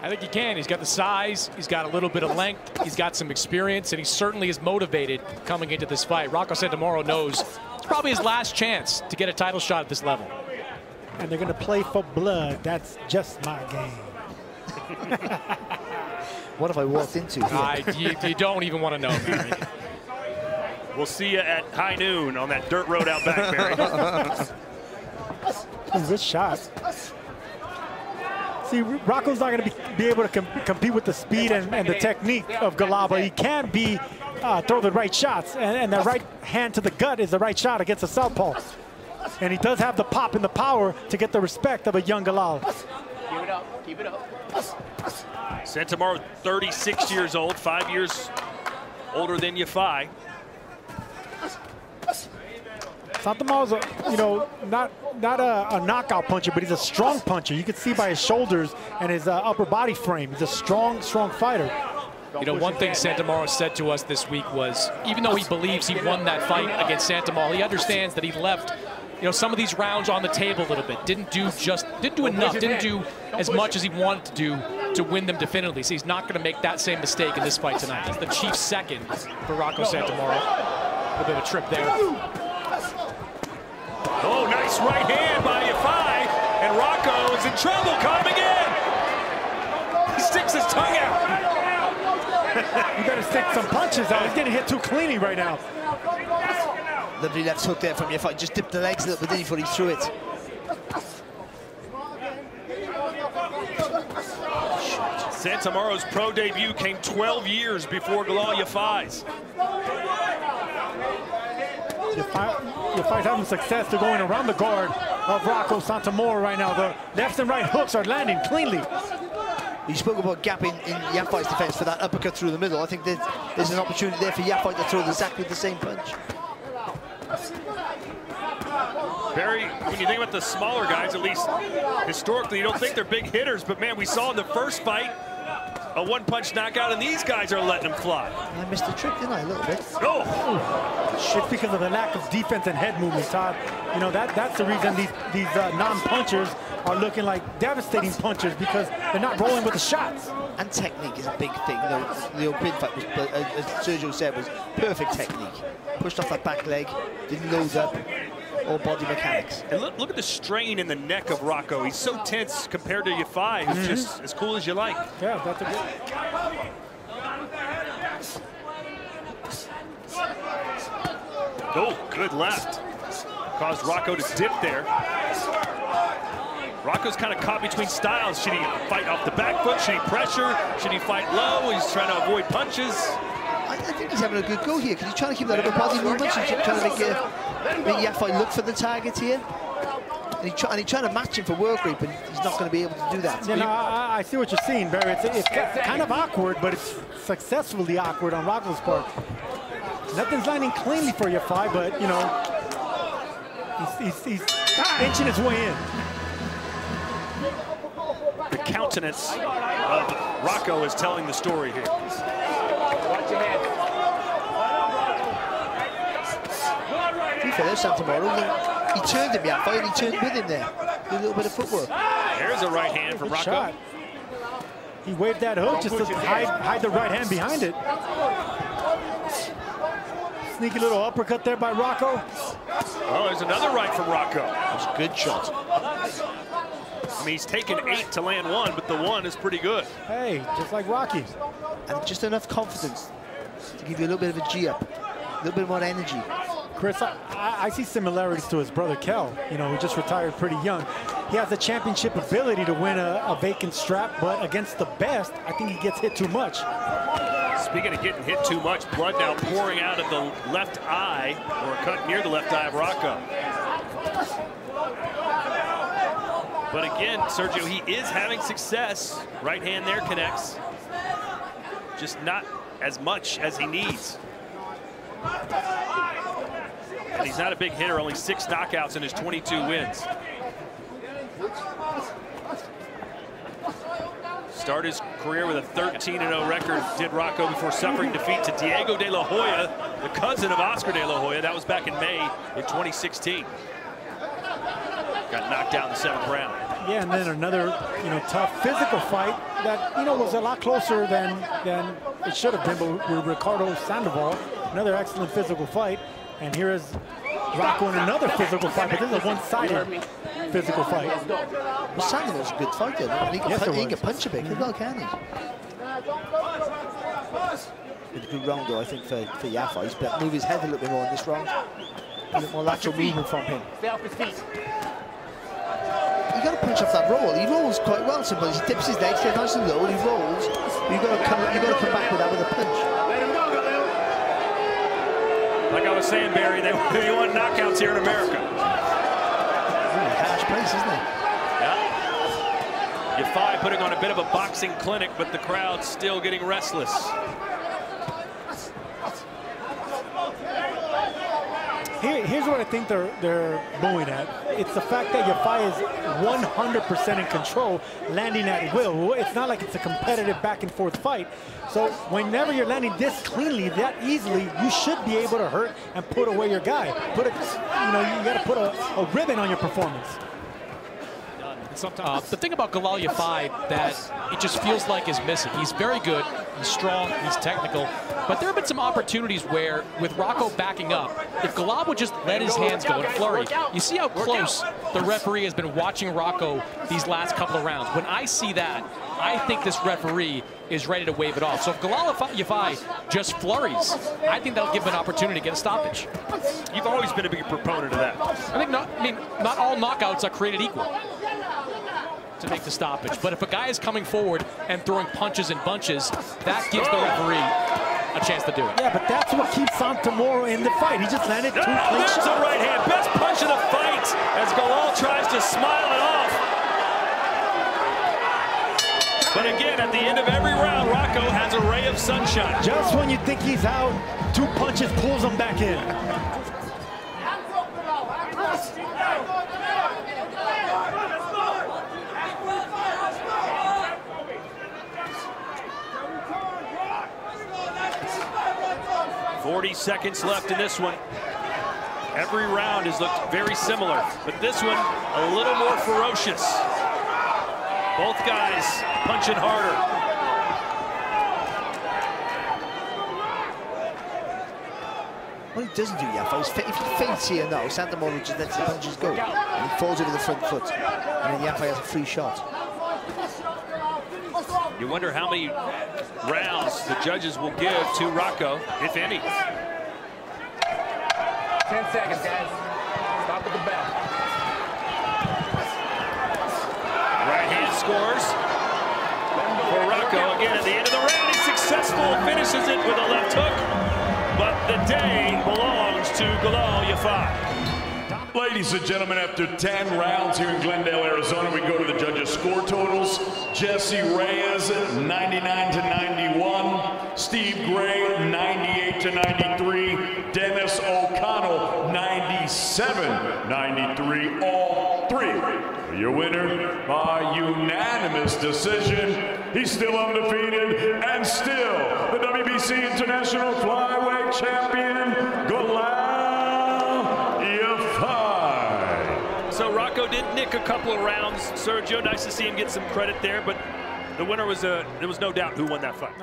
I think he can. He's got the size, he's got a little bit of length, he's got some experience, and he certainly is motivated coming into this fight. Rocco Santomauro knows it's probably his last chance to get a title shot at this level. And they're going to play for blood. That's just my game. what have I walked into here? I, you, you don't even want to know, Barry. We'll see you at high noon on that dirt road out back, Barry. Good shot. See, Rocco's not going to be, be, able to com compete with the speed and, and, the technique of Galal. He can be uh, throw the right shots, and, and the right hand to the gut is the right shot against a southpaw. And he does have the pop and the power to get the respect of a young Galal. Keep it up. Keep it up. Santomauro, 36 years old, five years older than Yafai. Santomauro's, a, you know, not not a, a, knockout puncher, but he's a strong puncher. You can see by his shoulders and his uh, upper body frame. He's a strong, strong fighter. You know, one thing Santomauro said to us this week was, even though he believes he won that fight against Santomauro, he understands that he left, you know, some of these rounds on the table a little bit. Didn't do just, didn't do enough, didn't do as much as he wanted to do to win them definitively. So he's not going to make that same mistake in this fight tonight. The chief second for Rocco Santomauro. A bit of a trip there. Nice right hand by Yafai. And Rocco is in trouble coming in. He sticks his tongue out. you better stick some punches out. He's getting hit too cleanly right now. Lovely left hook there from Yafai. Just dipped the legs a little bit before he threw it. Santomauro's pro debut came 12 years before Galal Yafai's. Yafai's having success to going around the guard of Rocco Santomauro right now. The left and right hooks are landing cleanly. You spoke about gapping in Yafai's defense for that uppercut through the middle. I think there's, there's an opportunity there for Yafai to throw exactly the same punch. Barry, when you think about the smaller guys, at least historically, you don't think they're big hitters, but man, we saw in the first fight a one-punch knockout, and these guys are letting him fly. I missed the trick, didn't I, a little bit? Oh! It's because of the lack of defense and head movement, Todd. You know, that that's the reason these, these uh, non-punchers are looking like devastating punchers because they're not rolling with the shots. And technique is a big thing. You know, the open fight was, as Sergio said, was perfect technique. Pushed off that back leg, didn't load up, all body mechanics. And look, look at the strain in the neck of Rocco. He's so tense compared to Yafai, who's mm -hmm. just as cool as you like. Yeah, that's a good. Oh, good left. Caused Rocco to dip there. Rocco's kind of caught between styles. Should he fight off the back foot? Should he pressure? Should he fight low? He's trying to avoid punches. I, I think he's having a good go here because he's trying to keep that upper body movement. He's trying to make, uh, make Yafai look for the target here. And, he try, and he's trying to match him for work rate, but he's not going to be able to do that. Yeah, no, I, I, see what you're seeing, Barry. It's, it's kind of awkward, but it's successfully awkward on Rocco's part. Nothing's landing cleanly for Yafai, but, you know, he's, he's, he's inching his way in the countenance of Rocco is telling the story here. Watch your head. There's Santomauro. He turned him, yeah, and he turned with him there. Did a little bit of footwork. There's a right hand from Rocco. Shot. He waved that hook just to hide, hide the right hand behind it. Sneaky little uppercut there by Rocco. Oh, there's another right from Rocco. That's a good shot. I mean, he's taken eight to land one, but the one is pretty good. Hey, just like Rocky. And just enough confidence to give you a little bit of a G up, a little bit more energy. Chris, I, I see similarities to his brother Kal, you know, who just retired pretty young. He has the championship ability to win a, a vacant strap, but against the best, I think he gets hit too much. Speaking of getting hit too much, blood now pouring out of the left eye, or cut near the left eye of Rocco. But again, Sergio, he is having success. Right hand there connects. Just not as much as he needs. And he's not a big hitter, only six knockouts in his 22 wins. Start his career with a 13-0 record, did Rocco before suffering defeat to Diego de la Hoya, the cousin of Oscar de la Hoya. That was back in May in 2016. Got knocked out in the seventh round. Yeah, and then another, you know, tough physical fight that you know was a lot closer than than it should have been. With Ricardo Sandoval, another excellent physical fight, and here is Rocco in another physical fight. But this is a one-sided physical fight. Well, Sandoval's a good fighter. And he can, Yes, pu- he can punch a bit as well, can he? Been a good round, though, I think, for, for Yafai. He's better move his head a little bit more in this round. A little more lateral movement from him. Stay off his feet. You got to punch off that roll. He rolls quite well sometimes. He dips his legs, stays nice and low, and he rolls. But you got to come, you got to come back with that with a punch. Let him go, Galal. Like I was saying, Barry, they, they want knockouts here in America. Really harsh place, isn't it? Yeah. Yafai putting on a bit of a boxing clinic, but the crowd's still getting restless. Here, here's what I think they're they're booing at. It's the fact that Yafai is 100% in control, landing at will. It's not like it's a competitive back and forth fight. So whenever you're landing this cleanly, that easily, you should be able to hurt and put away your guy. Put a, you know, you got to put a, a ribbon on your performance. Uh, the thing about Galal Yafai that it just feels like is missing. He's very good, he's strong, he's technical, but there have been some opportunities where, with Rocco backing up, if Galal would just let his hands go and flurry, you see how close the referee has been watching Rocco these last couple of rounds. When I see that, I think this referee is ready to wave it off. So if Galal Yafai just flurries, I think that'll give him an opportunity to get a stoppage. You've always been a big proponent of that. I think not. I mean, not all knockouts are created equal to make the stoppage. But if a guy is coming forward and throwing punches and bunches, that gives the referee a chance to do it. Yeah, but that's what keeps Santomauro in the fight. He just landed two Oh, clean there's shots. a right hand. Best punch of the fight as Galal tries to smile it off. But again, at the end of every round, Rocco has a ray of sunshine. Just when you think he's out, two punches pulls him back in. Forty seconds left in this one. Every round has looked very similar, but this one a little more ferocious. Both guys punching harder. What he doesn't do, is fa- if he feints here now, Santomauro just lets the punches go. And he falls over the front foot. And then Yafai has a free shot. You wonder how many rounds the judges will give to Rocco, if any. Ten seconds, guys. Stop with the bell. Right hand scores for Rocco. Again, at the end of the round, he's successful, finishes it with a left hook. But the day belongs to Galal Yafai. Ladies and gentlemen, after 10 rounds here in Glendale, Arizona, we go to the judges' score totals. Jesse Reyes, 99 to 91. Steve Gray, 98 to 93. Dennis O'Connell, 97 93. All three. Your winner by unanimous decision. He's still undefeated and still the WBC International Flyweight Champion, Galal Yafai. So Rocco did nick a couple of rounds. Sergio, nice to see him get some credit there, but the winner was, uh, there was no doubt who won that fight.